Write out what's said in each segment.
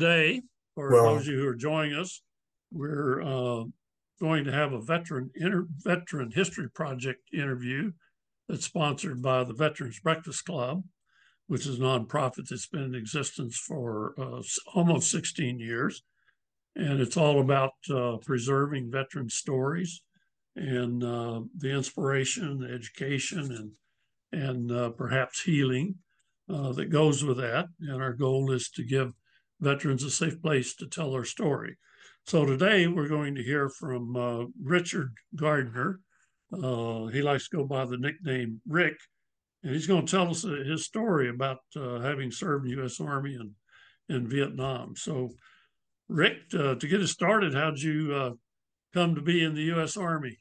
today, for Well- those of you who are joining us, we're uh, going to have a veteran inter- veteran history project interview that's sponsored by the Veterans Breakfast Club, which is a nonprofit that's been in existence for uh, almost 16 years, and it's all about uh, preserving veteran stories and uh, the inspiration, the education, and and uh, perhaps healing uh, that goes with that. And our goal is to give veterans a safe place to tell their story. So today we're going to hear from uh, Richard Gardner. Uh, he likes to go by the nickname Rick, and he's going to tell us uh, his story about uh, having served in the U.S. Army in, in Vietnam. So, Rick, uh, to get us started, how'd you uh, come to be in the U.S. Army?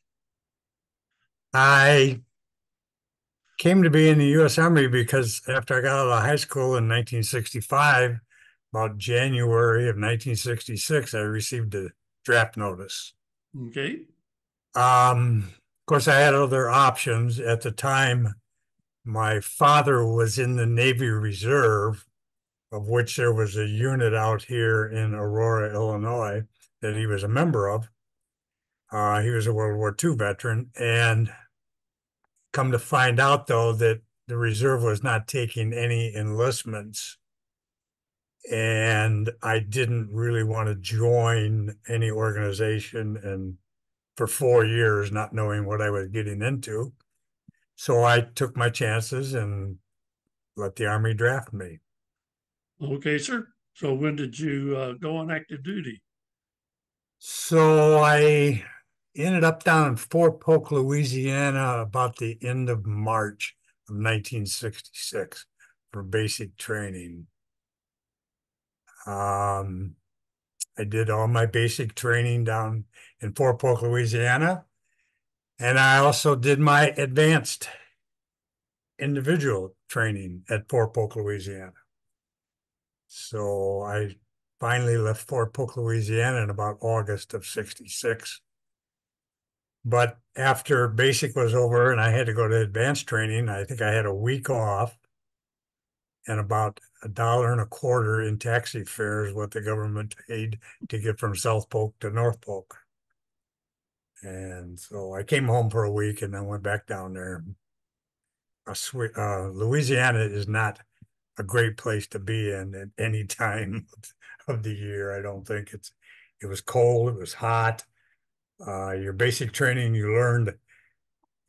I came to be in the U.S. Army because after I got out of high school in 1965, about January of 1966, I received a draft notice. Okay. Um, of course, I had other options at the time. My father was in the Navy Reserve, of which there was a unit out here in Aurora, Illinois, that he was a member of. Uh, he was a World War II veteran, and come to find out though that the reserve was not taking any enlistments, and I didn't really want to join any organization, and for four years, not knowing what I was getting into, so I took my chances and let the army draft me. Okay, sir. So when did you uh, go on active duty? So I ended up down in Fort Polk, Louisiana, about the end of March of 1966 for basic training. Um, I did all my basic training down in Fort Polk, Louisiana, and I also did my advanced individual training at Fort Polk, Louisiana. So I finally left Fort Polk, Louisiana in about August of 66. But after basic was over and I had to go to advanced training, I think I had a week off and about a dollar and a quarter in taxi fares what the government paid to get from South Polk to North Polk. And so I came home for a week and then went back down there. Sweet, uh, Louisiana is not a great place to be in at any time of the year. I don't think it's, it was cold, it was hot. Uh, your basic training you learned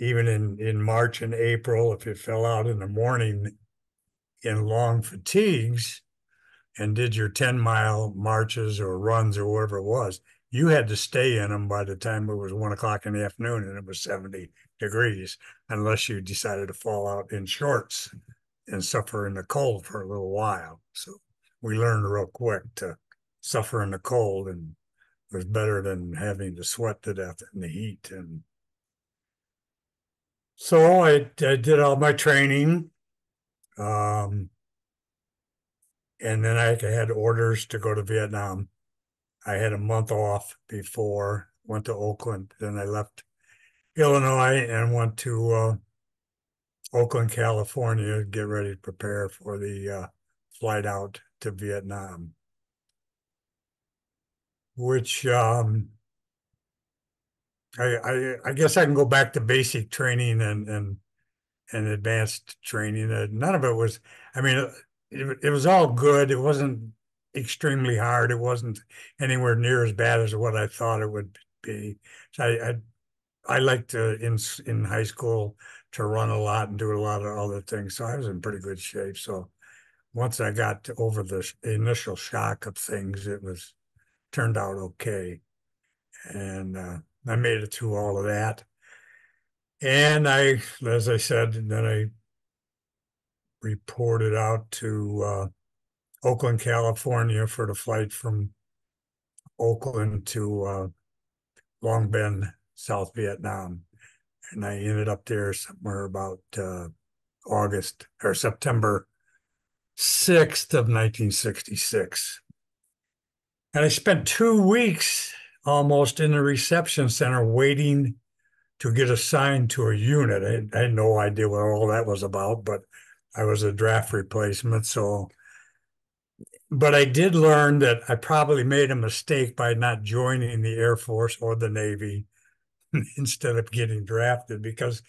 even in, in March and April, if you fell out in the morning in long fatigues and did your 10 mile marches or runs or whatever it was, you had to stay in them by the time it was one o'clock in the afternoon and it was 70 degrees, unless you decided to fall out in shorts and suffer in the cold for a little while. So we learned real quick to suffer in the cold and it was better than having to sweat to death in the heat. And so I, I did all my training. Um, and then I had orders to go to Vietnam. I had a month off before, went to Oakland, then I left Illinois and went to uh, Oakland, California, to get ready to prepare for the uh, flight out to Vietnam. Which um, I, I I guess I can go back to basic training and and and advanced training. Uh, none of it was. I mean, it, it was all good. It wasn't extremely hard. It wasn't anywhere near as bad as what I thought it would be. So I I, I liked to in in high school to run a lot and do a lot of other things. So I was in pretty good shape. So once I got over the initial shock of things, it was turned out okay. And uh, I made it through all of that. And I, as I said, then I reported out to uh, Oakland, California for the flight from Oakland to uh, Long Binh, South Vietnam. And I ended up there somewhere about uh, August or September 6th of 1966. And I spent two weeks almost in the reception center waiting to get assigned to a unit. I, I had no idea what all that was about, but I was a draft replacement. So but I did learn that I probably made a mistake by not joining the Air Force or the Navy instead of getting drafted because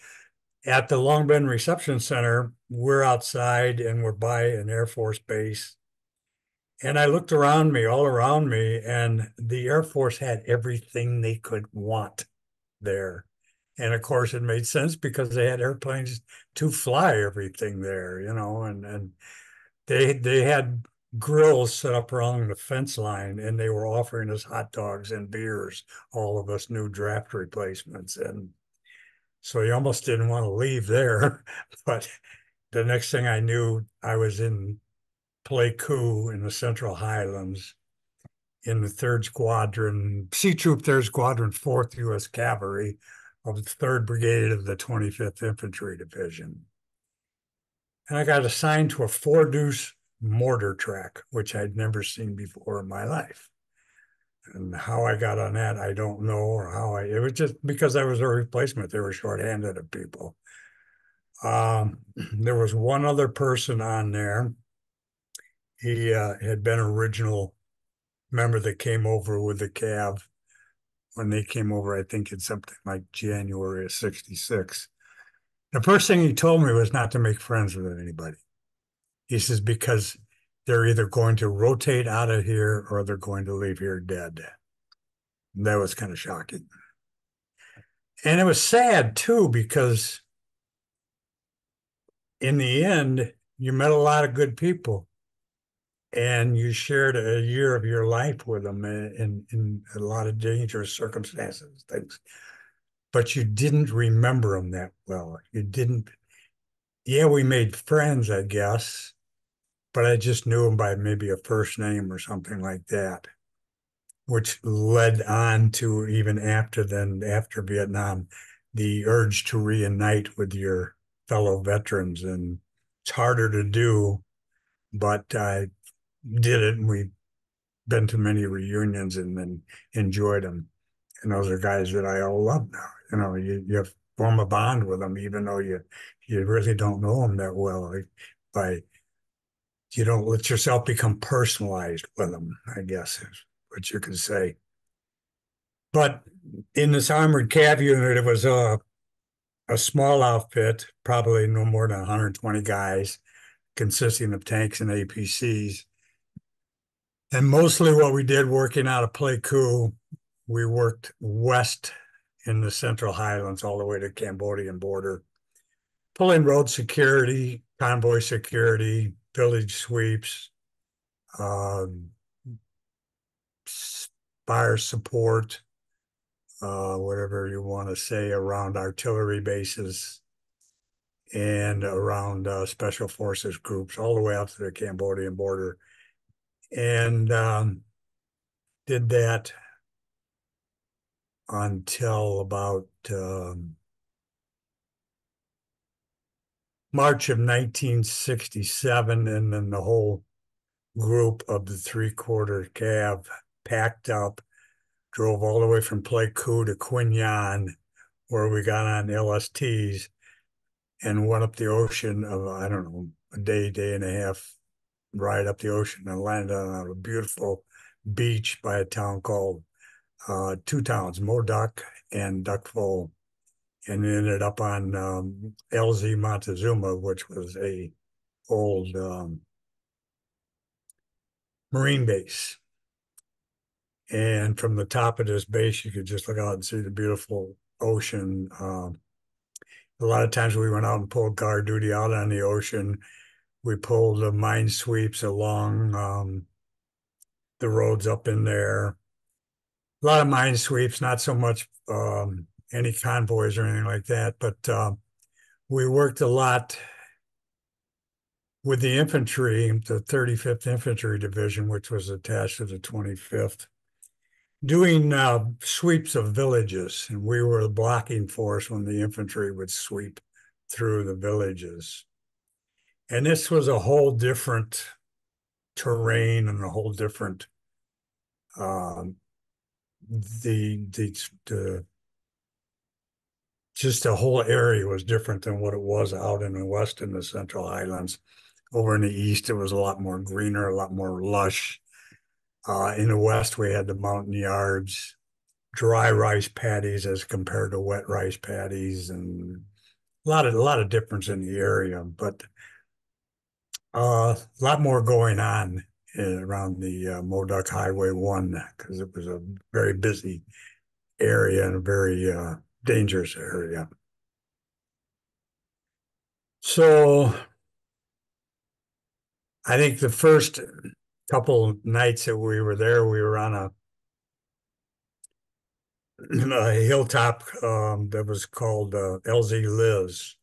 at the Long Binh Reception Center, we're outside and we're by an Air Force base. And I looked around me, all around me, and the Air Force had everything they could want there. And of course, it made sense because they had airplanes to fly everything there, you know, and and they they had grills set up along the fence line, and they were offering us hot dogs and beers, all of us new draft replacements, and so you almost didn't want to leave there. But the next thing I knew, I was in Pleiku in the Central Highlands in the third squadron, C Troop third squadron, fourth U.S. Cavalry of the third brigade of the 25th Infantry Division. And I got assigned to a four deuce mortar track, which I'd never seen before in my life. And how I got on that, I don't know, or how I, it was just because I was a replacement. They were shorthanded of people. Um, there was one other person on there. He uh, had been original member that came over with the Cav when they came over, I think in something like January of 66. The first thing he told me was not to make friends with anybody. He says, because they're either going to rotate out of here or they're going to leave here dead. And that was kind of shocking. And it was sad too, because in the end, you met a lot of good people and you shared a year of your life with them in, in a lot of dangerous circumstances, things. But you didn't remember them that well. You didn't. Yeah, we made friends, I guess, but I just knew them by maybe a first name or something like that, which led on to even after then, after Vietnam, the urge to reunite with your fellow veterans. And it's harder to do, but I did it and we've been to many reunions and then enjoyed them. And those are guys that I all love now. You know, you, you form a bond with them, even though you you really don't know them that well. Like by you don't let yourself become personalized with them, I guess is what you could say. But in this armored cav unit, it was a a small outfit, probably no more than 120 guys, consisting of tanks and APCs. And mostly what we did working out of Pleiku, we worked west in the Central Highlands all the way to Cambodian border, pulling road security, convoy security, village sweeps, um, fire support, uh, whatever you want to say, around artillery bases and around uh, special forces groups, all the way up to the Cambodian border and um, did that until about um, March of 1967, and then the whole group of the three quarter cav packed up, drove all the way from Pleiku to Qui Nhon, where we got on LSTs and went up the ocean of, I don't know, a day, day and a half ride up the ocean and landed on a beautiful beach by a town called uh, two towns, Mo Duc and Duc Pho, and ended up on um, LZ Montezuma, which was a old um, Marine base. And from the top of this base, you could just look out and see the beautiful ocean. Um, a lot of times we went out and pulled guard duty out on the ocean we pulled the mine sweeps along um, the roads up in there. A lot of mine sweeps, not so much um, any convoys or anything like that, but uh, we worked a lot with the infantry, the 35th Infantry Division, which was attached to the 25th, doing uh, sweeps of villages. And we were the blocking force when the infantry would sweep through the villages. And this was a whole different terrain and a whole different um the the the just the whole area was different than what it was out in the west in the central highlands Over in the east, it was a lot more greener, a lot more lush. Uh, in the west, we had the Montagnards, dry rice paddies as compared to wet rice paddies, and a lot of a lot of difference in the area. But uh, a lot more going on around the uh, Mo Duc Highway One because it was a very busy area and a very uh, dangerous area. So I think the first couple nights that we were there, we were on a, a hilltop um, that was called uh, LZ Liz.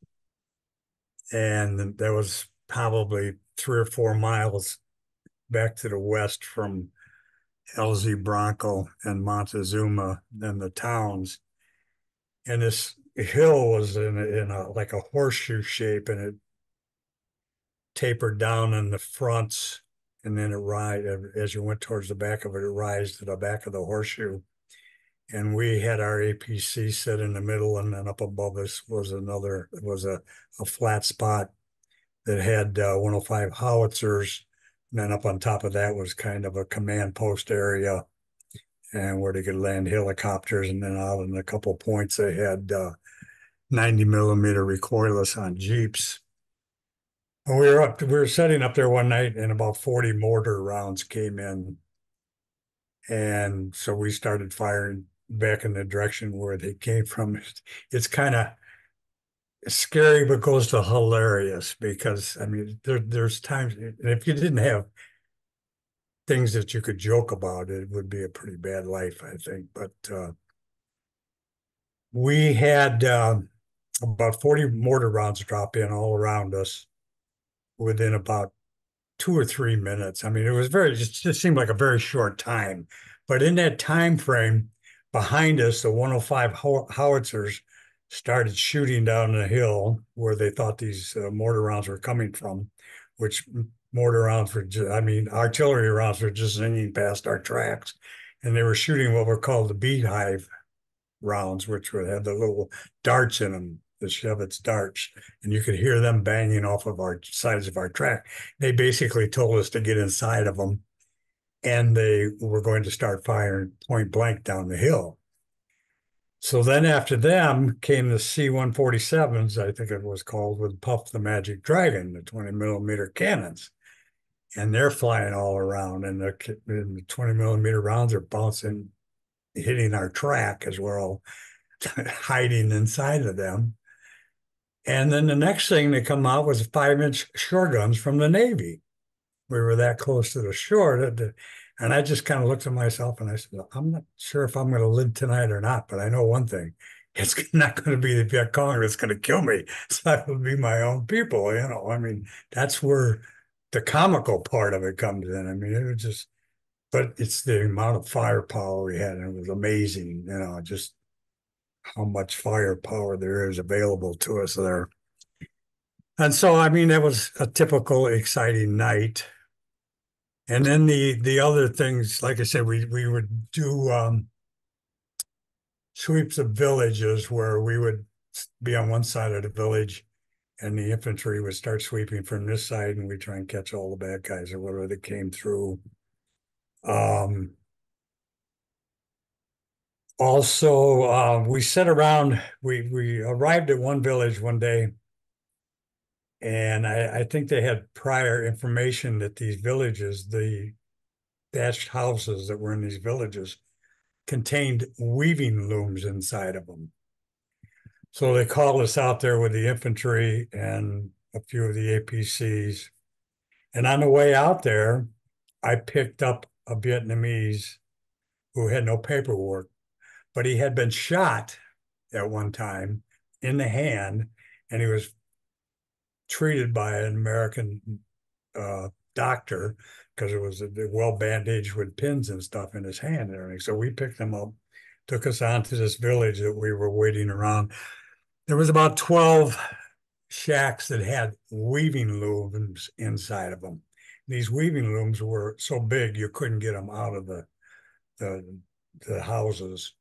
And that was probably three or four miles back to the west from LZ Bronco and Montezuma and the towns. And this hill was in a, in a like a horseshoe shape and it tapered down in the fronts and then it rise as you went towards the back of it, it rise to the back of the horseshoe. And we had our APC set in the middle, and then up above us was another was a, a flat spot that had uh, 105 howitzers. And then up on top of that was kind of a command post area and where they could land helicopters. And then out in a couple points, they had uh, 90 millimeter recoilless on Jeeps. And we were up, we were setting up there one night and about 40 mortar rounds came in. And so we started firing back in the direction where they came from. It's kind of scary, but goes to hilarious because I mean, there, there's times, and if you didn't have things that you could joke about, it would be a pretty bad life, I think. But uh, we had uh, about 40 mortar rounds drop in all around us within about two or three minutes. I mean, it was very, it just seemed like a very short time. But in that time frame, behind us, the 105 howitzers started shooting down the hill where they thought these uh, mortar rounds were coming from, which mortar rounds were, just, I mean, artillery rounds were just zinging past our tracks. And they were shooting what were called the beehive rounds, which would have the little darts in them, the Shevitz darts. And you could hear them banging off of our sides of our track. They basically told us to get inside of them and they were going to start firing point blank down the hill. So then after them came the C-147s, I think it was called, with Puff the Magic Dragon, the 20 millimeter cannons. And they're flying all around and the, and the 20 millimeter rounds are bouncing, hitting our track as we're all hiding inside of them. And then the next thing to come out was five inch shore guns from the Navy. We were that close to the shore that, and I just kind of looked at myself and I said, I'm not sure if I'm going to live tonight or not, but I know one thing. It's not going to be the Viet Cong that's going to kill me. It's going to be my own people. You know, I mean, that's where the comical part of it comes in. I mean, it was just, but it's the amount of firepower we had. And it was amazing, you know, just how much firepower there is available to us there. And so, I mean, it was a typical exciting night. And then the the other things, like I said, we we would do um, sweeps of villages where we would be on one side of the village, and the infantry would start sweeping from this side, and we try and catch all the bad guys or whatever that came through. Um, also, uh, we sat around. We we arrived at one village one day and I, I think they had prior information that these villages, the thatched houses that were in these villages, contained weaving looms inside of them. So they called us out there with the infantry and a few of the APCs. And on the way out there, I picked up a Vietnamese who had no paperwork, but he had been shot at one time in the hand and he was treated by an American uh, doctor because it was well bandaged with pins and stuff in his hand and everything. So we picked him up, took us on to this village that we were waiting around. There was about 12 shacks that had weaving looms inside of them. These weaving looms were so big you couldn't get them out of the the, the houses.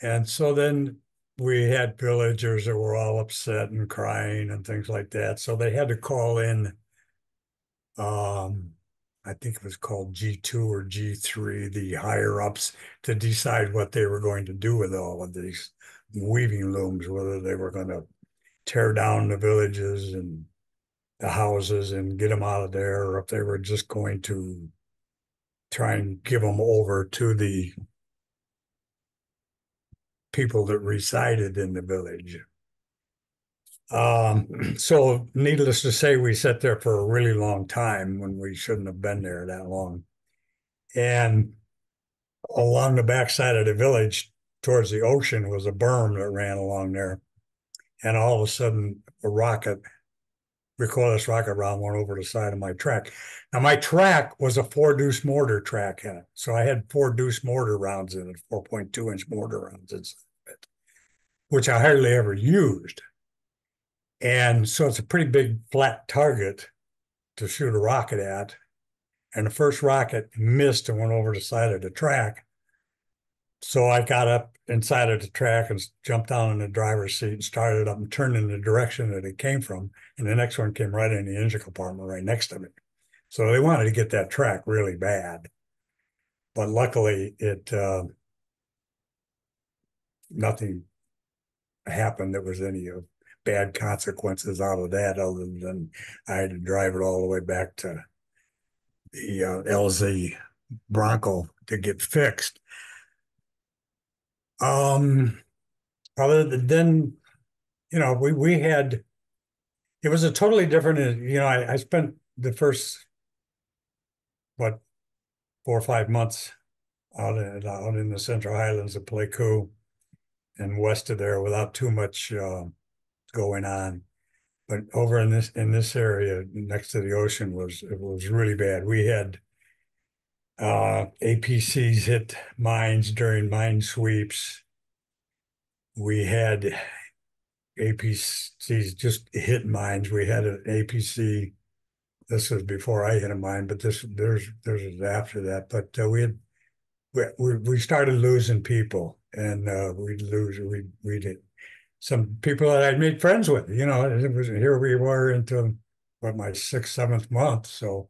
And so then we had villagers that were all upset and crying and things like that. So they had to call in um, I think it was called G two or G three, the higher ups to decide what they were going to do with all of these weaving looms, whether they were gonna tear down the villages and the houses and get them out of there, or if they were just going to try and give them over to the people that resided in the village. Um, so needless to say, we sat there for a really long time when we shouldn't have been there that long. And along the backside of the village towards the ocean was a berm that ran along there. And all of a sudden, a rocket, recoilless rocket round went over the side of my track. Now, my track was a four deuce mortar track in it. So I had four deuce mortar rounds in it, 4.2 inch mortar rounds inside of it, which I hardly ever used. And so it's a pretty big flat target to shoot a rocket at. And the first rocket missed and went over the side of the track. So I got up inside of the track and jumped down in the driver's seat and started up and turned in the direction that it came from. And the next one came right in the engine compartment right next to me. So they wanted to get that track really bad. But luckily, it uh, nothing happened that was any of bad consequences out of that other than I had to drive it all the way back to the uh, LZ Bronco to get fixed. Um, other than you know, we we had it was a totally different. Uh, you know, I, I spent the first what four or five months out in, out in the Central Highlands of Pleiku and west of there without too much uh, going on. But over in this in this area next to the ocean was it was really bad. We had uh, APCs hit mines during mine sweeps. We had APCs just hit mines. We had an APC. This was before I hit a mine, but this there's there's after that. But uh, we had we we started losing people, and uh, we'd lose we we'd some people that I'd made friends with. You know, it was here we were into what my sixth, seventh month. So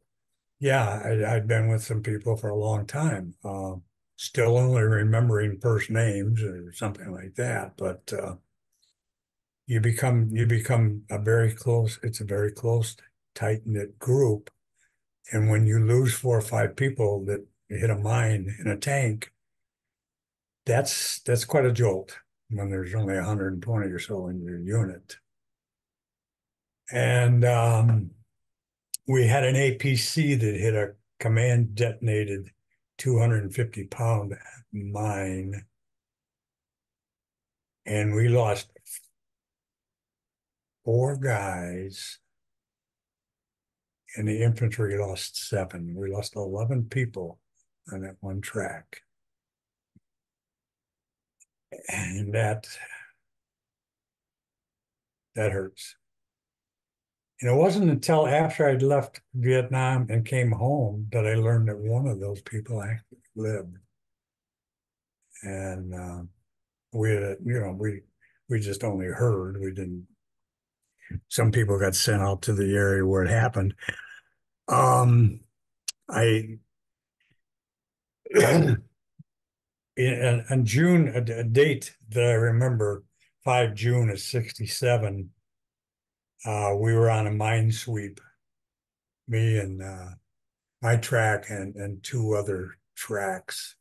yeah, I, had been with some people for a long time. Uh, still only remembering first names or something like that, but uh, you become you become a very close. It's a very close, tight knit group, and when you lose four or five people that hit a mine in a tank, that's that's quite a jolt when there's only 120 or so in your unit. And um, we had an APC that hit a command detonated 250 pound mine. And we lost four guys, and the infantry lost seven. We lost 11 people on that one track and that that hurts. And it wasn't until after I'd left Vietnam and came home that I learned that one of those people actually lived. And uh, we had, you know, we we just only heard. We didn't. Some people got sent out to the area where it happened. Um, I in, in June, a, a, date that I remember, 5 June of 67, uh, we were on a mine sweep, me and uh, my track and, and two other tracks.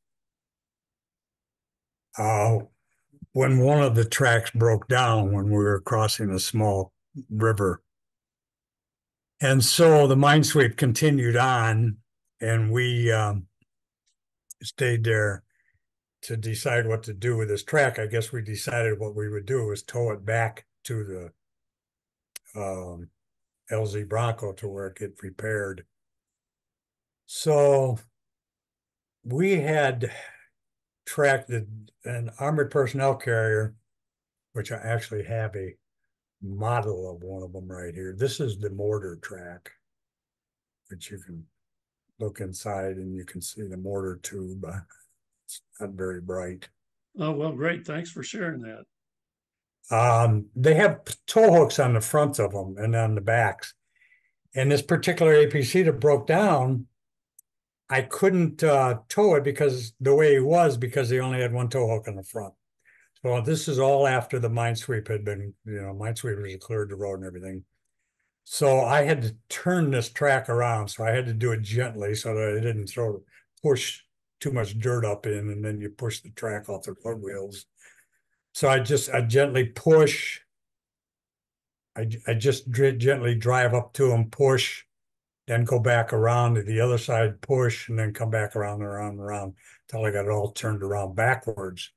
Uh, when one of the tracks broke down when we were crossing a small river. And so the mine sweep continued on, and we um, stayed there to decide what to do with this track, I guess we decided what we would do was tow it back to the um, LZ Bronco to where it get repaired. So we had tracked an armored personnel carrier, which I actually have a model of one of them right here. This is the mortar track, which you can look inside and you can see the mortar tube it's not very bright. Oh, well, great. Thanks for sharing that. Um, they have tow hooks on the fronts of them and on the backs. And this particular APC that broke down, I couldn't uh, tow it because the way it was, because they only had one tow hook on the front. So this is all after the minesweep had been, you know, minesweepers had cleared the road and everything. So I had to turn this track around. So I had to do it gently so that I didn't throw push too much dirt up in and then you push the track off the road wheels. So I just I gently push. I I just gently drive up to them, push, then go back around to the other side, push, and then come back around and around and around until I got it all turned around backwards.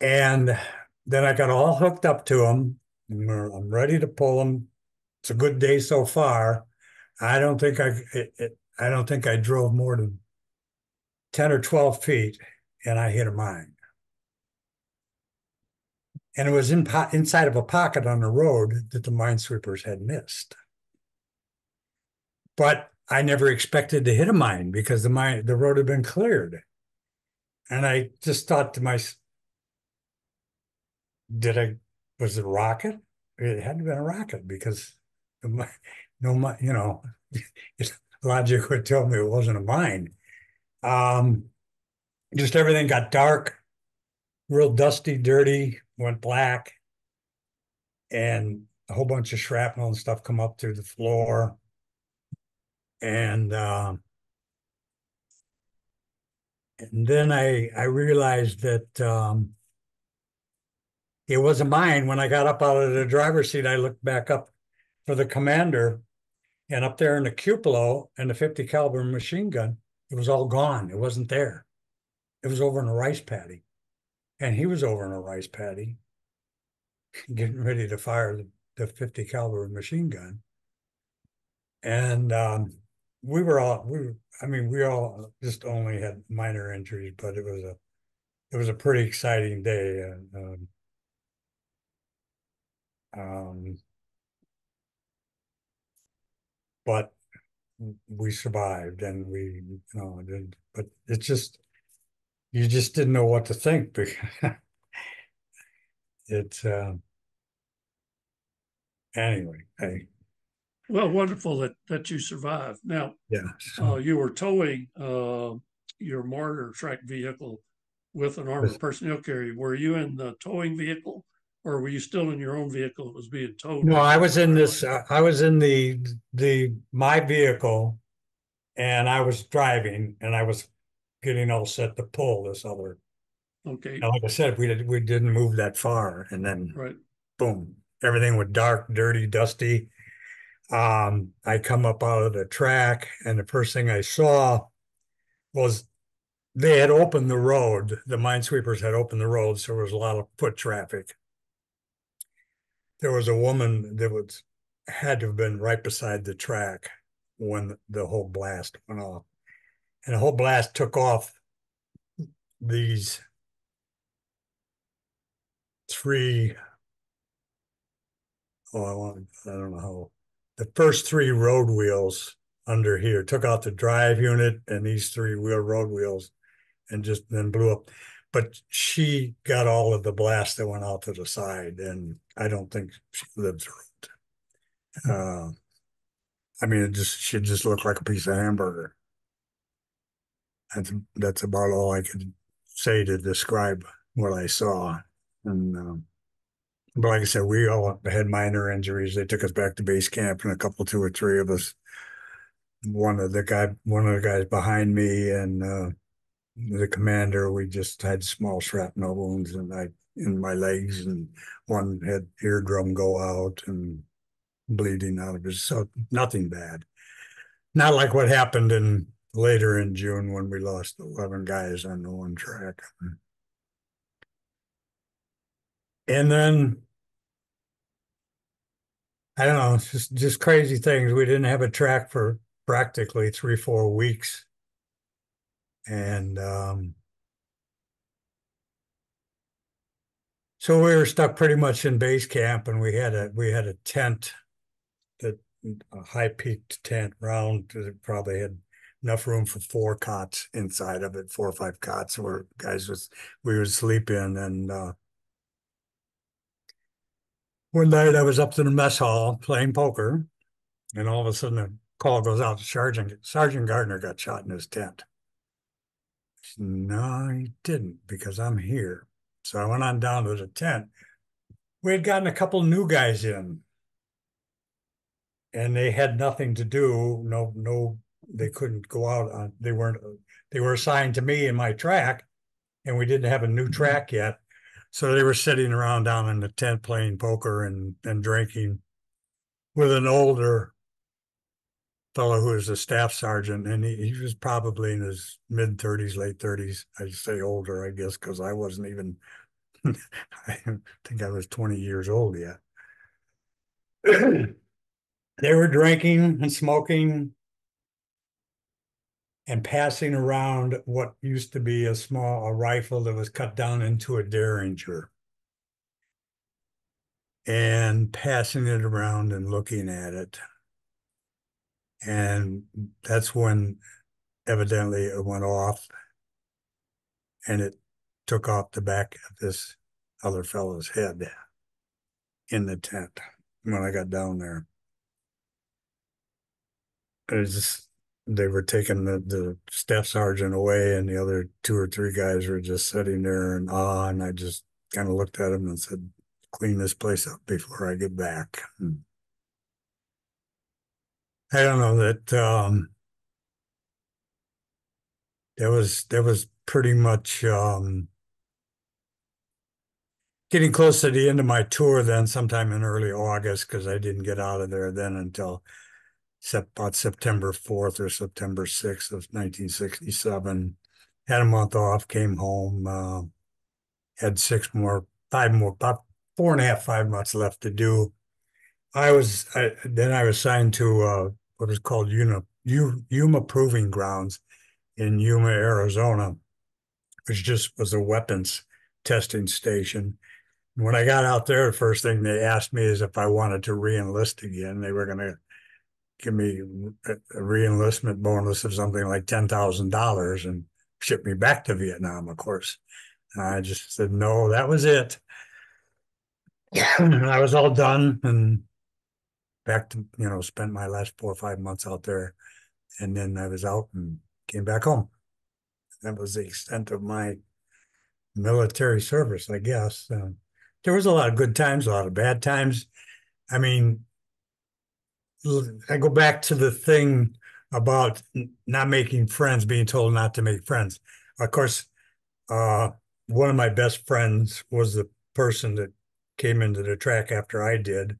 And then I got all hooked up to them. I'm ready to pull them. It's a good day so far. I don't think I it, it, I don't think I drove more than 10 or 12 feet and I hit a mine. And it was in inside of a pocket on the road that the minesweepers had missed. But I never expected to hit a mine because the mine the road had been cleared. And I just thought to myself, did I was it a rocket? It hadn't been a rocket because the, no you know logic would tell me it wasn't a mine. Um, just everything got dark, real dusty, dirty, went black, and a whole bunch of shrapnel and stuff come up through the floor. And uh, and then I I realized that um, it wasn't mine. When I got up out of the driver's seat, I looked back up for the commander, and up there in the cupola and the 50 caliber machine gun, it was all gone. It wasn't there. It was over in a rice paddy. And he was over in a rice paddy getting ready to fire the, the 50 caliber machine gun. And um, we were all we were, I mean, we all just only had minor injuries, but it was a it was a pretty exciting day. And, um, um, but we survived and we you know but it's just you just didn't know what to think because it's uh anyway hey well wonderful that that you survived now yeah so. uh, you were towing uh your mortar track vehicle with an armored personnel carrier were you in the towing vehicle or were you still in your own vehicle that was being towed? No, I was in this. Uh, I was in the the my vehicle, and I was driving, and I was getting all set to pull this other. Okay. Now, like I said, we did we didn't move that far, and then right, boom, everything was dark, dirty, dusty. Um, I come up out of the track, and the first thing I saw was they had opened the road. The minesweepers had opened the road, so there was a lot of foot traffic there was a woman that was had to have been right beside the track when the whole blast went off. And the whole blast took off these three oh I want I don't know how the first three road wheels under here took out the drive unit and these three wheel road wheels and just then blew up but she got all of the blast that went out to the side, and I don't think she lived through it. Uh, I mean, it just she just looked like a piece of hamburger. That's that's about all I could say to describe what I saw. And um, but like I said, we all had minor injuries. They took us back to base camp, and a couple, two or three of us. One of the guy, one of the guys behind me, and uh, the commander, we just had small shrapnel wounds and I in my legs, and one had eardrum go out and bleeding out of his. So nothing bad. Not like what happened in later in June when we lost eleven guys on the one track. And then I don't know, just just crazy things. We didn't have a track for practically three, four weeks and um, so we were stuck pretty much in base camp, and we had a we had a tent that a high peaked tent round that probably had enough room for four cots inside of it, four or five cots where guys was we would sleep in. And uh, one night I was up to the mess hall playing poker, And all of a sudden, a call goes out to Sergeant Sergeant Gardner got shot in his tent. Said, no, he didn't because I'm here. So I went on down to the tent. We had gotten a couple new guys in, and they had nothing to do. No, no, they couldn't go out on. They weren't. They were assigned to me in my track, and we didn't have a new mm-hmm. track yet. So they were sitting around down in the tent playing poker and and drinking with an older fellow who was a staff sergeant, and he, he was probably in his mid thirties, late thirties. I say older, I guess, because I wasn't even. I think I was twenty years old yet. they were drinking and smoking and passing around what used to be a small a rifle that was cut down into a derringer. And passing it around and looking at it. And that's when evidently it went off. And it took off the back of this other fellow's head in the tent when I got down there. It was just, they were taking the, the staff sergeant away and the other two or three guys were just sitting there and ah, and I just kind of looked at them and said, clean this place up before I get back. Hmm. I don't know that um that was that was pretty much um getting close to the end of my tour then sometime in early August because I didn't get out of there then until about September 4th or September 6th of 1967. Had a month off, came home, uh, had six more, five more, about four and a half, five months left to do. I was I, then I was signed to uh, was called Yuma, Yuma Proving Grounds in Yuma, Arizona, which just was a weapons testing station. When I got out there, the first thing they asked me is if I wanted to reenlist again. They were going to give me a reenlistment bonus of something like ten thousand dollars and ship me back to Vietnam. Of course, and I just said no. That was it. I was all done and back to you know spent my last four or five months out there, and then I was out and came back home. That was the extent of my military service, I guess. Uh, there was a lot of good times, a lot of bad times. I mean, I go back to the thing about not making friends, being told not to make friends. Of course, uh, one of my best friends was the person that came into the track after I did,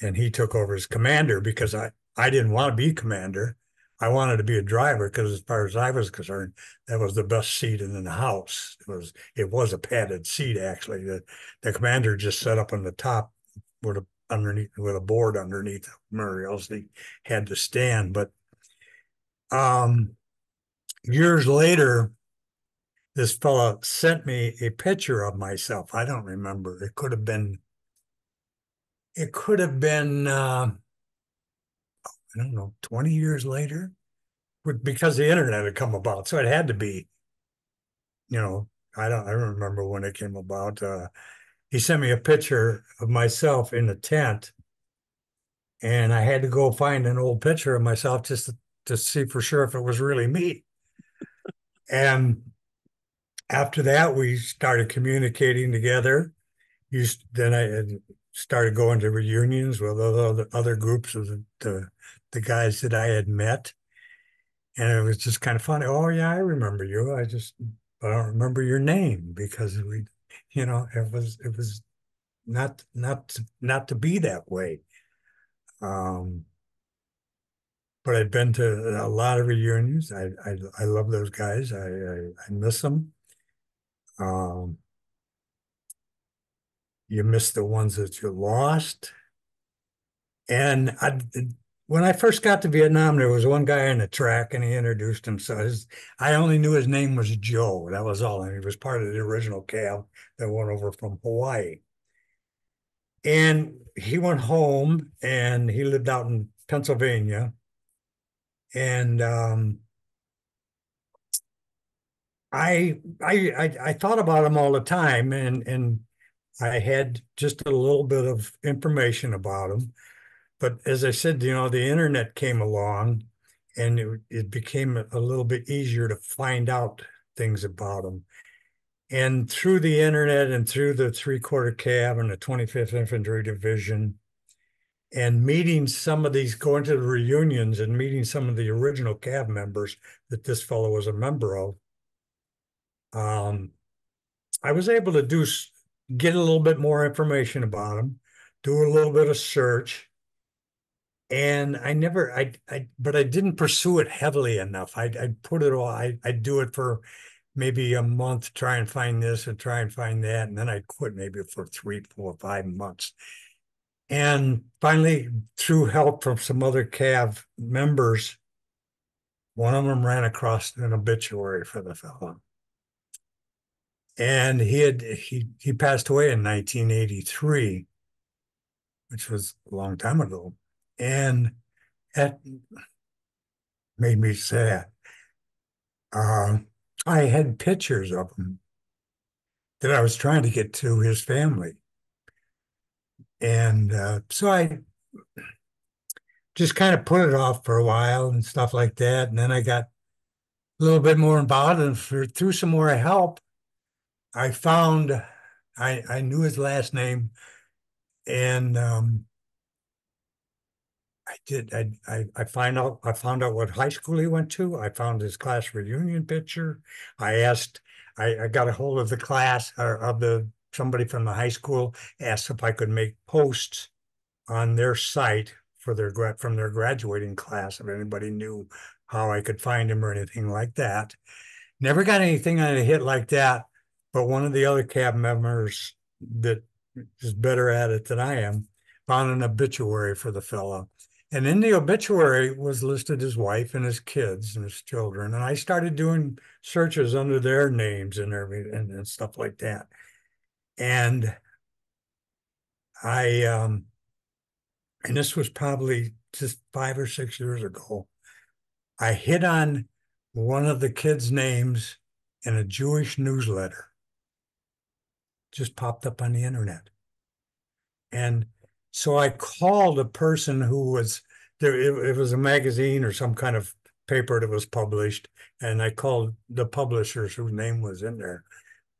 and he took over as commander because I I didn't want to be commander. I wanted to be a driver because as far as I was concerned, that was the best seat in the house. It was it was a padded seat actually. The the commander just sat up on the top with a underneath with a board underneath Murray, else he had to stand. But um years later, this fella sent me a picture of myself. I don't remember. It could have been it could have been, uh, I don't know, 20 years later because the internet had come about. So it had to be, you know, I don't, I remember when it came about. Uh, he sent me a picture of myself in the tent and I had to go find an old picture of myself just to, to see for sure if it was really me. and after that, we started communicating together. Used then I started going to reunions with other other groups of the, the, the guys that I had met, and it was just kind of funny. Oh yeah, I remember you. I just I don't remember your name because we, you know, it was it was not not not to be that way. Um, but I've been to a lot of reunions. I I, I love those guys. I, I, I miss them. Um, you miss the ones that you lost. And I, when I first got to Vietnam, there was one guy on the track and he introduced himself. I only knew his name was Joe. That was all. And he was part of the original Cav that went over from Hawaii. And he went home and he lived out in Pennsylvania. And um, I, I I I thought about him all the time and and I had just a little bit of information about him. But as I said, you know, the internet came along and it, it became a, little bit easier to find out things about them. And through the internet and through the three quarter Cav and the 25th Infantry Division, and meeting some of these, going to the reunions and meeting some of the original Cav members that this fellow was a member of, um, I was able to do get a little bit more information about him, do a little bit of search. And I never, I, I, but I didn't pursue it heavily enough. I'd, I'd put it all, I, I'd do it for maybe a month, try and find this and try and find that. And then I'd quit maybe for three, four, five months. And finally, through help from some other CAV members, one of them ran across an obituary for the fellow. And he had he he passed away in 1983, which was a long time ago. And that made me sad. Um, I had pictures of him that I was trying to get to his family. And uh, so I just kind of put it off for a while and stuff like that. And then I got a little bit more involved and for, through some more help, I found I I knew his last name and um I did I I I find out I found out what high school he went to. I found his class reunion picture. I asked I, I got a hold of the class or of the somebody from the high school, asked if I could make posts on their site for their from their graduating class, if anybody knew how I could find him or anything like that. Never got anything on a hit like that, but one of the other Cav members that is better at it than I am found an obituary for the fellow. And in the obituary was listed his wife and his kids and his children. And I started doing searches under their names and everything and, stuff like that. And I um and this was probably just five or six years ago. I hit on one of the kids' names in a Jewish newsletter. Just popped up on the internet. And so I called a person who was there, it, it was a magazine or some kind of paper that was published. And I called the publishers whose name was in there.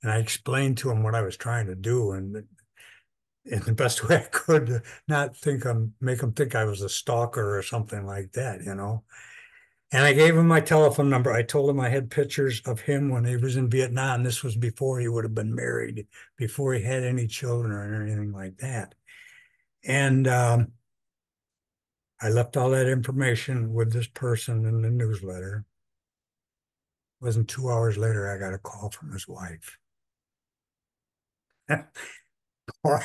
And I explained to him what I was trying to do. And in the best way I could, not think I'm make him think I was a stalker or something like that, you know. And I gave him my telephone number. I told him I had pictures of him when he was in Vietnam. This was before he would have been married, before he had any children or anything like that. And um, I left all that information with this person in the newsletter. It wasn't two hours later, I got a call from his wife. Boy,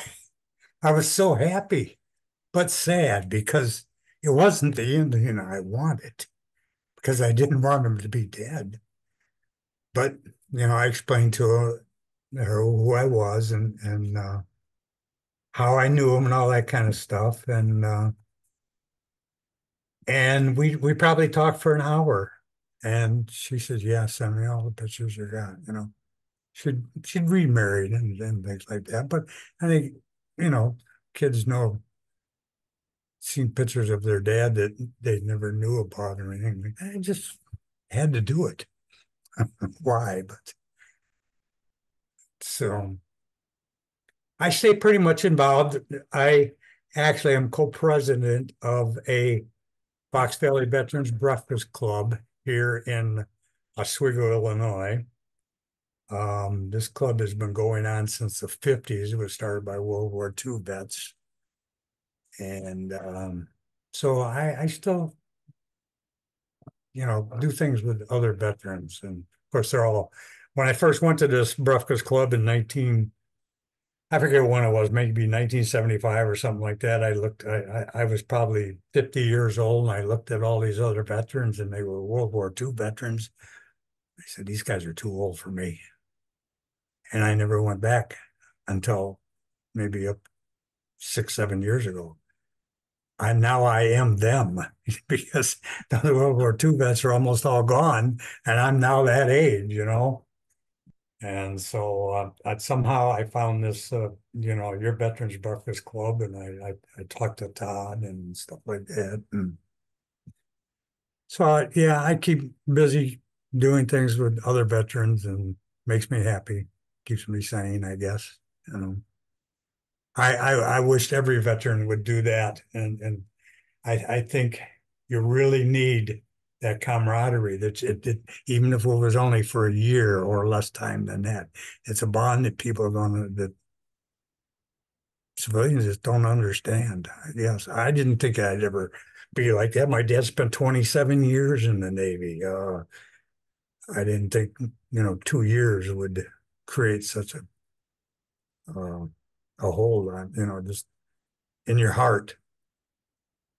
I was so happy, but sad because it wasn't the Indian I wanted, because I didn't want him to be dead. But you know, I explained to her, her who I was and and uh, how I knew him and all that kind of stuff, and uh, and we we probably talked for an hour, and she said, "Yeah, send me all the pictures you got," you know she'd she'd remarried and, and things like that. But I think you know kids know seen pictures of their dad that they never knew about or anything. I just had to do it. Why? But so I stay pretty much involved. I actually am co-president of a Fox Valley Veterans Breakfast Club here in Oswego, Illinois. Um, this club has been going on since the fifties. It was started by World War II vets. And um, so I, I still, you know, do things with other veterans. And of course, they're all, when I first went to this Breakfast Club in 19, I forget when it was, maybe 1975 or something like that. I looked, I, I, I was probably 50 years old and I looked at all these other veterans and they were World War II veterans. I said, these guys are too old for me and I never went back until maybe up six, seven years ago. And now I am them because the World War II vets are almost all gone, and I'm now that age, you know. And so uh, I, somehow I found this, uh, you know, your Veterans Breakfast Club, and I, I, I talked to Todd and stuff like that. And so yeah, I keep busy doing things with other veterans, and makes me happy, keeps me sane, I guess. You know, I I, I wished every veteran would do that, and and I I think you really need that camaraderie that it, it, even if it was only for a year or less time than that it's a bond that people are going to that civilians just don't understand. Yes i didn't think i'd ever be like that. My dad spent 27 years in the navy. Uh, i didn't think you know two years would create such a uh, a hold on you know just in your heart.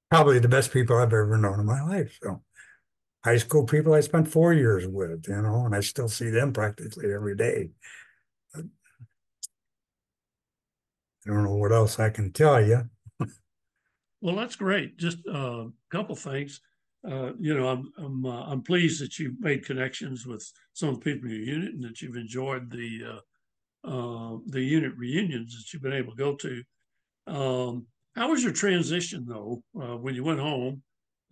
Probably the best people i've ever known in my life so high school people I spent four years with, you know, and I still see them practically every day. I don't know what else I can tell you. well, that's great. Just uh, a couple things. Uh, you know, I'm I'm uh, I'm pleased that you've made connections with some of the people in your unit and that you've enjoyed the uh, uh, the unit reunions that you've been able to go to. Um, how was your transition though uh, when you went home?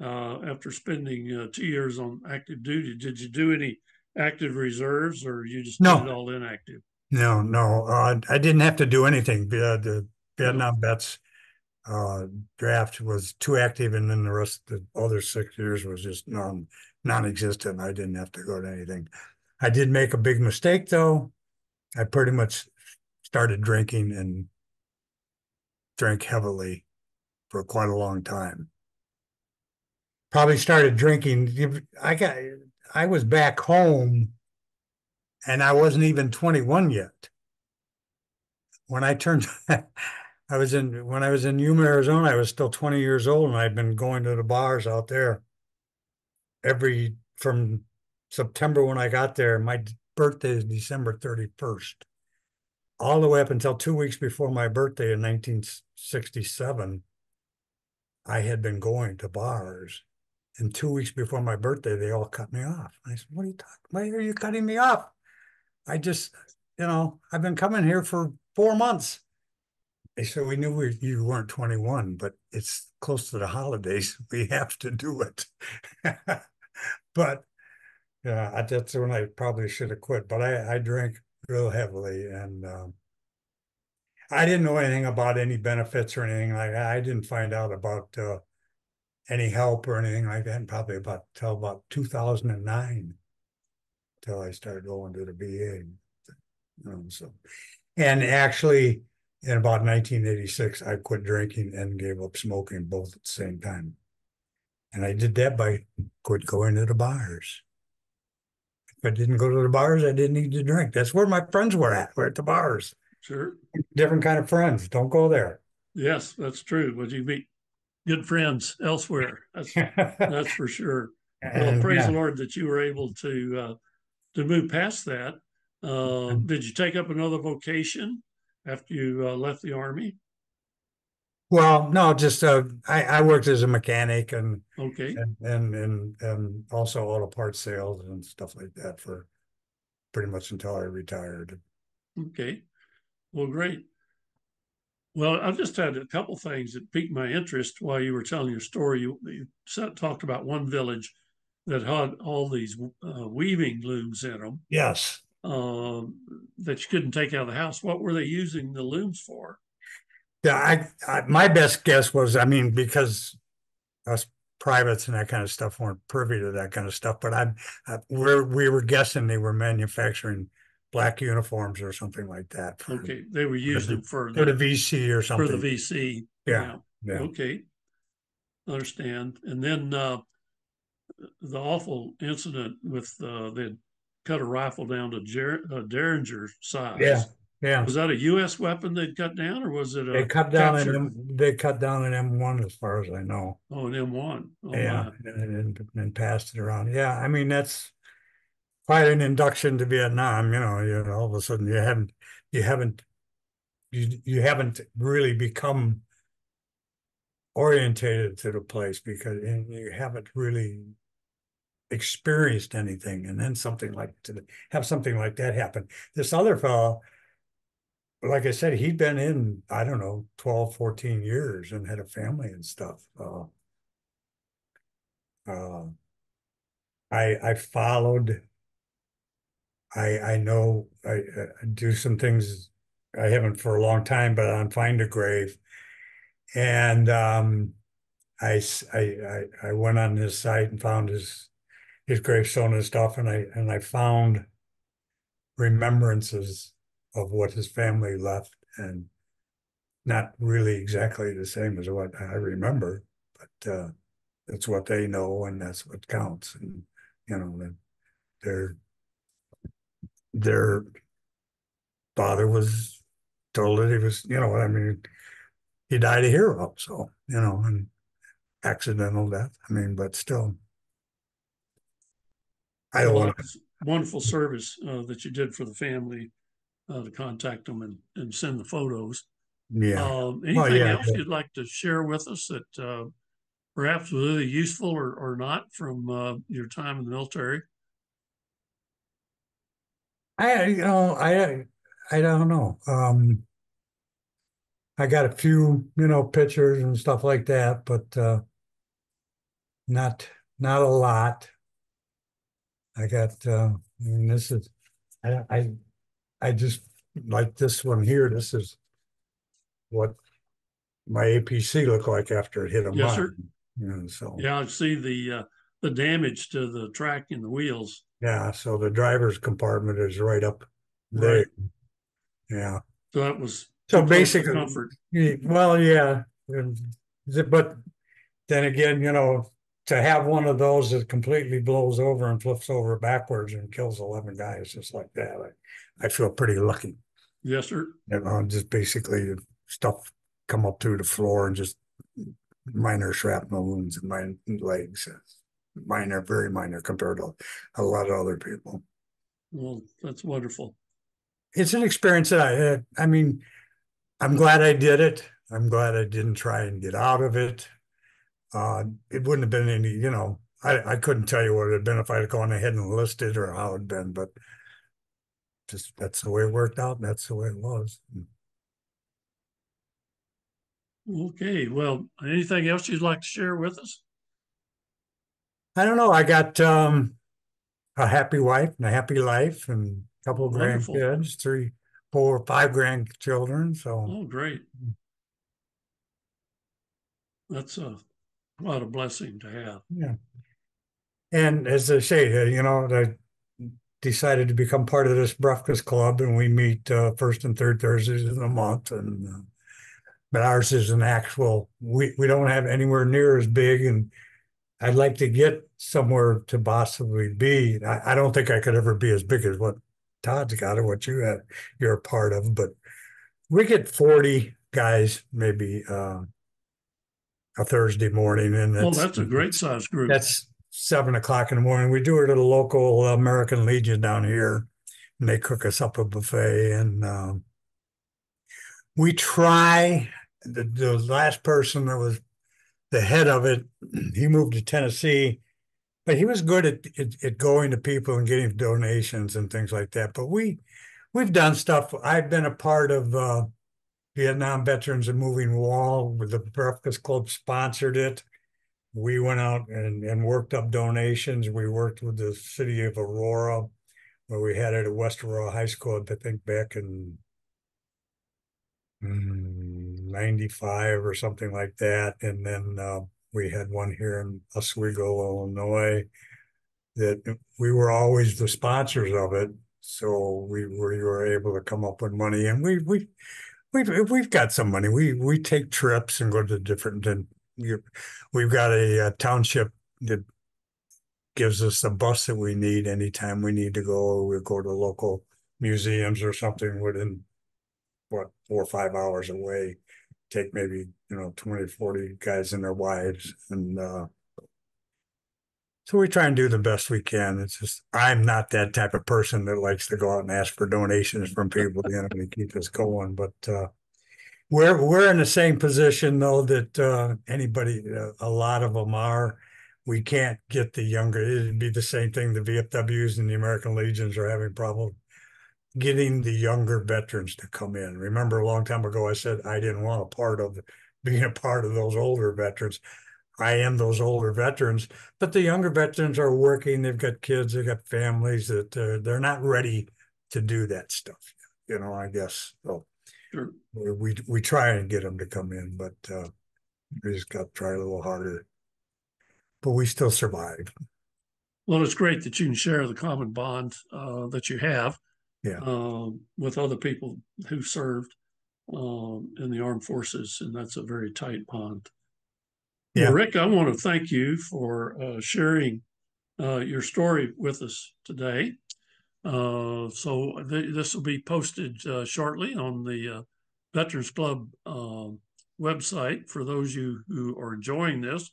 Uh, after spending uh, two years on active duty. Did you do any active reserves, or you just no. did it all inactive? No, no, uh, I didn't have to do anything. The Vietnam vets uh, draft was too active, and then the rest of the other six years was just non non-existent. I didn't have to go to anything. I did make a big mistake though. I pretty much started drinking and drank heavily for quite a long time probably started drinking. I got, I was back home and I wasn't even 21 yet. When I turned, I was in, when I was in Yuma, Arizona, I was still 20 years old and I'd been going to the bars out there every, from September when I got there. My birthday is December 31st. All the way up until two weeks before my birthday in 1967, I had been going to bars and two weeks before my birthday, they all cut me off. I said, What are you talking? Why are you cutting me off? I just, you know, I've been coming here for four months. They said, We knew we, you weren't 21, but it's close to the holidays. We have to do it. but yeah, that's when I probably should have quit. But I, I drank real heavily and um, I didn't know anything about any benefits or anything like that. I didn't find out about uh, any help or anything like that, and probably about till about 2009, till I started going to the VA. Um, so, and actually, in about 1986, I quit drinking and gave up smoking both at the same time. And I did that by quit going to the bars. If I didn't go to the bars, I didn't need to drink. That's where my friends were at. We're at the bars. Sure. Different kind of friends. Don't go there. Yes, that's true. Would you meet good friends elsewhere. That's that's for sure. Well, praise yeah. the Lord that you were able to uh, to move past that. Uh, did you take up another vocation after you uh, left the army? Well, no, just uh, I, I worked as a mechanic and okay, and, and and and also auto parts sales and stuff like that for pretty much until I retired. Okay, well, great. Well, I've just had a couple things that piqued my interest while you were telling your story. You, you talked about one village that had all these uh, weaving looms in them. Yes. Um, that you couldn't take out of the house. What were they using the looms for? Yeah, I, I my best guess was, I mean, because us privates and that kind of stuff weren't privy to that kind of stuff, but I, I we we were guessing they were manufacturing black uniforms or something like that. For, okay, they were using for the, for the VC or something. For the VC. Yeah. yeah. Okay. Understand. And then uh, the awful incident with uh, they cut a rifle down to Jer- uh, Derringer size. Yeah. Yeah. Was that a U.S. weapon they cut down, or was it a? They cut down an M, they cut down an M one, as far as I know. Oh, an M one. Oh, yeah, and, and, and, passed it around. Yeah, I mean that's quite an induction to Vietnam. You know, you know, all of a sudden you haven't, you haven't, you you haven't really become orientated to the place because you haven't really experienced anything and then something like to have something like that happen. This other fellow, like I said, he'd been in, I don't know, 12, 14 years and had a family and stuff. Uh, uh, I I followed. I I know I, I do some things I haven't for a long time, but on Find a Grave, and um, I, I I went on his site and found his his gravestone and stuff, and I and I found remembrances of what his family left, and not really exactly the same as what I remember, but uh, that's what they know, and that's what counts, and you know that their father was told that he was, you know what I mean, he died a hero, so you know, and accidental death. I mean, but still, I don't want Wonderful service uh, that you did for the family uh, to contact them and, and send the photos. yeah. Um, Well, anything yeah, else the- you'd like to share with us that uh, perhaps was really useful or, or not from uh, your time in the military? I, you know, I, I don't know. Um, I got a few, you know, pictures and stuff like that, but uh, not, not a lot. I got, uh, I mean, this is, I, I, I just like this one here. This is what my APC looked like after it hit a Yes, mine. You know, so. Yeah, I see the uh, the damage to the track and the wheels. Yeah, so the driver's compartment is right up Right. there. Yeah. So that was So basically, comfort. well, yeah, and but then again, you know, to have one of those that completely blows over and flips over backwards and kills eleven guys just like that, I, I feel pretty lucky. Yes, sir. You know, just basically stuff come up through the floor and just minor shrapnel wounds in my legs. Minor, very minor compared to a lot of other people. Well, that's wonderful. it's an experience that I had. I mean, I'm glad I did it. I'm glad I didn't try and get out of it. Uh, it wouldn't have been any, you know, I, I couldn't tell you what it had been if I'd gone ahead and listed or how it'd been, but just that's the way it worked out. And that's the way it was. Okay. Well, anything else you'd like to share with us? I don't know. I got um a happy wife and a happy life and a couple of Wonderful. grandkids, three, four, five grandchildren. So Oh, great. That's a what a blessing to have. Yeah. And as I say, uh, you know, I decided to become part of this breakfast club and we meet uh, first and third Thursdays in the month and uh, but ours is an actual we we don't have anywhere near as big and I'd like to get somewhere to possibly be. I, I don't think I could ever be as big as what Todd's got or what you had you're a part of, but we get 40 guys maybe uh a Thursday morning and Oh, it's that's a great size group. that's seven o'clock in the morning. We do it at a local American Legion down here, and they cook us up a buffet. And um, we try. The, the last person that was the head of it, he moved to Tennessee, but he was good at, at, at going to people and getting donations and things like that. But we we've done stuff. I've been a part of uh, Vietnam Veterans and Moving Wall, the Breakfast Club sponsored it we went out and, and worked up donations. We worked with the city of Aurora, where we had it at West Aurora High School, I think back in mm, 95 or something like that. And then uh, we had one here in Oswego, Illinois, that we were always the sponsors of it. So we, we were able to come up with money and we, we, we've, we've got some money. We, we take trips and go to different, and we've got a, uh township that gives us the bus that we need anytime we need to go. We go to local museums or something within four or five hours away. Take maybe you know 20, 40 guys and their wives, and uh, so we try and do the best we can. It's just I'm not that type of person that likes to go out and ask for donations from people, you know, to keep us going. But uh, we're we're in the same position though that uh, anybody, uh, a lot of them are. we can't get the younger, it'd be the same thing, the VFWs and the American Legions are having problems getting the younger veterans to come in. Remember a long time ago, I said I didn't want a part of being a part of those older veterans. I am those older veterans, but the younger veterans are working. They've got kids, they've got families that uh, they're not ready to do that stuff. You know, I guess so. Sure. We we, we try and get them to come in, but uh, we just got to try a little harder. But we still survive. Well, it's great that you can share the common bond uh, that you have Yeah. um, with other people who served um, in the armed forces, and that's a very tight bond. Well, Yeah. Rick, I want to thank you for uh, sharing uh, your story with us today. Uh, so th- this will be posted uh, shortly on the uh, Veterans Club um, website for those you who are enjoying this.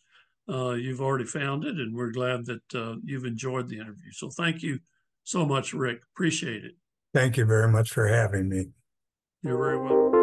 Uh, you've already found it, and we're glad that uh, you've enjoyed the interview. So thank you so much, Rick. Appreciate it. Thank you very much for having me. You're very welcome.